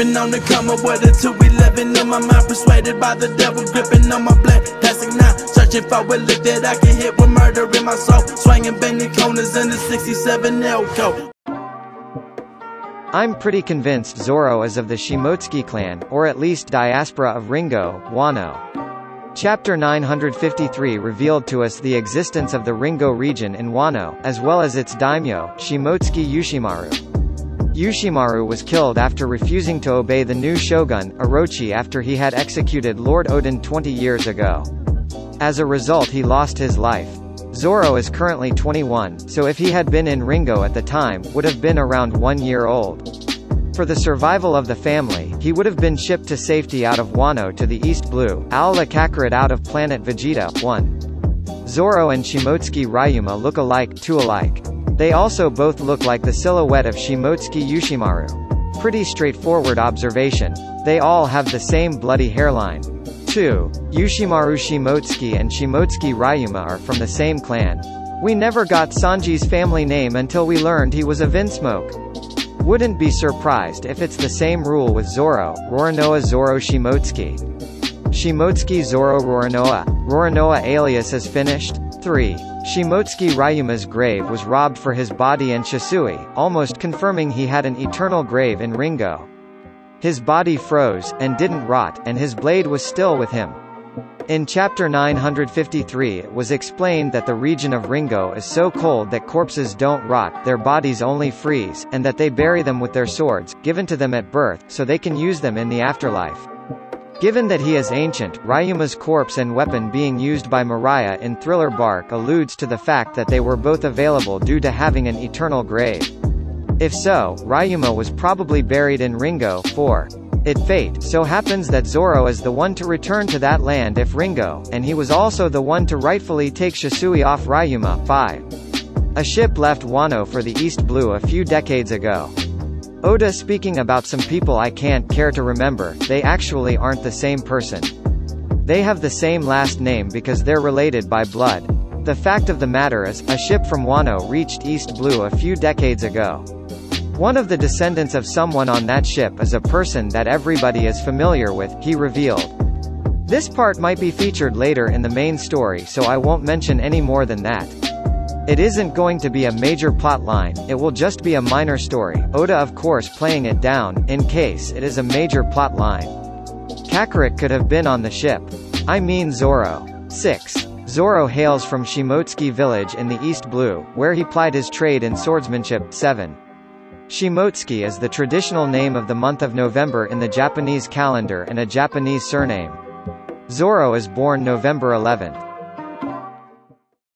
Sipping on the comma with a 211 in my mind, persuaded by the devil, gripping on my black plastic now. Searching for a lick that I can hit with murder in my soul. Swinging bending corners in the 67 Elko. I'm pretty convinced Zoro is of the Shimotsuki clan, or at least diaspora of Ringo, Wano. Chapter 953 revealed to us the existence of the Ringo region in Wano, as well as its daimyo, Shimotsuki Yushimaru. Yushimaru was killed after refusing to obey the new shogun, Orochi after he had executed Lord Oden 20 years ago. As a result he lost his life. Zoro is currently 21, so if he had been in Ringo at the time, would have been around one year old. For the survival of the family, he would have been shipped to safety out of Wano to the East Blue, Aula Kakarot out of planet Vegeta, 1. Zoro and Shimotsuki Ryuma look alike, two alike. They also both look like the silhouette of Shimotsuki Yushimaru. Pretty straightforward observation. They all have the same bloody hairline. 2. Yushimaru Shimotsuki and Shimotsuki Ryuma are from the same clan. We never got Sanji's family name until we learned he was a Vinsmoke. Wouldn't be surprised if it's the same rule with Zoro, Roronoa Zoro Shimotsuki. Shimotsuki Zoro Roronoa. Roronoa alias is finished. 3. Shimotsuki Ryuma's grave was robbed for his body and Shisui, almost confirming he had an eternal grave in Ringo. His body froze, and didn't rot, and his blade was still with him. In chapter 953 it was explained that the region of Ringo is so cold that corpses don't rot, their bodies only freeze, and that they bury them with their swords, given to them at birth, so they can use them in the afterlife. Given that he is ancient, Ryuma's corpse and weapon being used by Moria in Thriller Bark alludes to the fact that they were both available due to having an eternal grave. If so, Ryuma was probably buried in Ringo, 4. It fate so happens that Zoro is the one to return to that land if Ringo, and he was also the one to rightfully take Shisui off Ryuma, 5. A ship left Wano for the East Blue a few decades ago. Oda speaking about some people I can't care to remember, they actually aren't the same person. They have the same last name because they're related by blood. The fact of the matter is, a ship from Wano reached East Blue a few decades ago. One of the descendants of someone on that ship is a person that everybody is familiar with, he revealed. This part might be featured later in the main story so I won't mention any more than that. It isn't going to be a major plot line, it will just be a minor story, Oda of course playing it down, in case it is a major plot line. Kakarot could have been on the ship. I mean Zoro. 6. Zoro hails from Shimotsuki village in the East Blue, where he plied his trade in swordsmanship. 7. Shimotsuki is the traditional name of the month of November in the Japanese calendar and a Japanese surname. Zoro is born November 11.